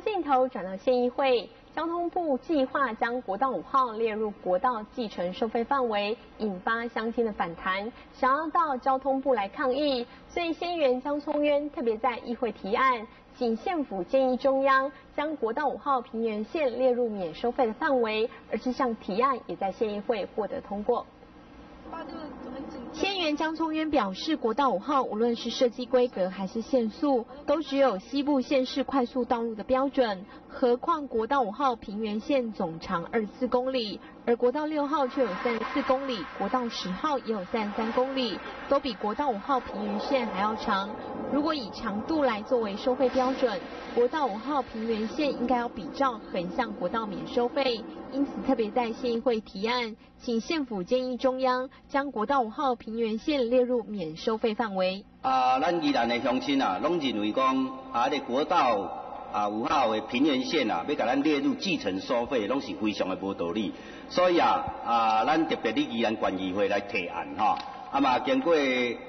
镜头转到县议会，交通部计划将国道五号列入国道继承收费范围，引发乡亲的反弹，想要到交通部来抗议。所以县议员江聪渊特别在议会提案，请县府建议中央将国道五号平原线列入免收费的范围，而这项提案也在县议会获得通过。县员江聪渊表示，国道五号无论是设计规格还是限速，都只有西部县市快速道路的标准，何况国道五号平原线总长二四公里，而国道六号却有三十四公里，国道十号也有三十三公里，都比国道五号平原线还要长。如果以长度来作为收费标准，国道五号平原线应该要比照横向国道免收费。因此，特别在县议会提案，请县府建议中央将国道五号平原线列入免收费范围。啊，咱宜兰的乡亲啊，拢认为讲啊，这国道啊五号的平原线啊，要甲咱列入继承收费，拢是非常的无道理。所以啊，啊，咱特别伫宜兰县议会来提案哈，啊嘛经过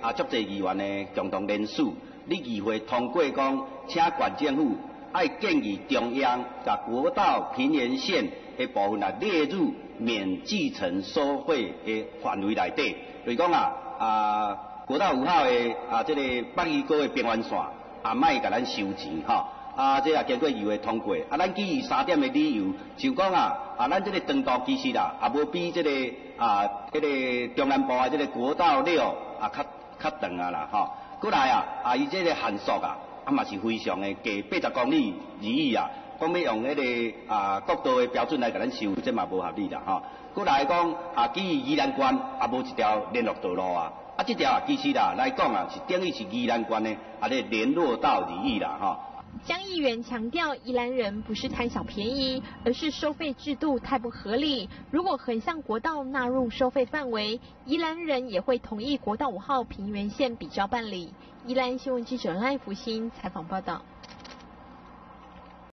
啊足济议员的共同联署，立议会通过讲，请管政府爱建议中央甲国道平原线。一部分啊列入免继承收费的范围内底，所以讲啊啊国道五号的啊这个北宜高的边缘线啊，卖甲咱收钱吼，啊这也经过议会通过，啊咱基于三点的理由，就讲啊啊咱这个长度其实啦，啊无比这个啊这个中南部啊这个国道六啊较较长啊啦吼，过来啊啊伊这个限速啊啊嘛是非常的低，八十公里而已啊。讲要用迄个啊国道的标准来甲咱修，这嘛无合理啦吼。过来讲啊，基于宜兰关啊无一条联络道路啊，啊这条啊其实啦来讲啊是等于是宜兰关的啊咧联络道而已啦吼。江议员强调，宜兰人不是贪小便宜，而是收费制度太不合理。如果横向国道纳入收费范围，宜兰人也会同意国道五号平原线比照办理。宜兰新闻记者赖福兴采访报道。